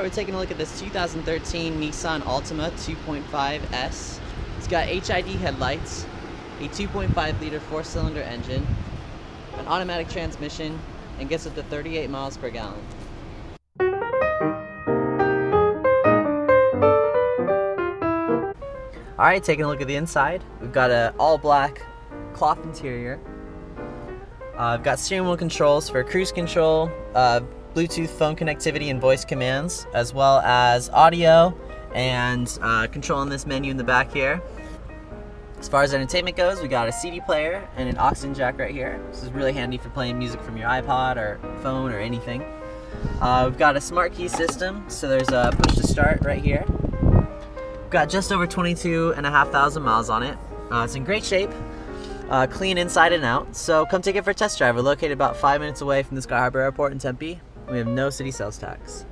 We're taking a look at this 2013 Nissan Altima 2.5S. It's got HID headlights, a 2.5 liter four cylinder engine, an automatic transmission, and gets up to 38 miles per gallon. Alright, taking a look at the inside. We've got an all black cloth interior. Uh, I've got steering wheel controls for cruise control, uh, Bluetooth phone connectivity and voice commands, as well as audio and uh, controlling this menu in the back here. As far as entertainment goes, we got a CD player and an aux jack right here. This is really handy for playing music from your iPod or phone or anything. Uh, we've got a smart key system, so there's a push to start right here. We've got just over 22 and a half thousand miles on it. Uh, it's in great shape, uh, clean inside and out. So come take it for a test drive. We're located about five minutes away from the Sky Harbor Airport in Tempe. We have no city sales tax.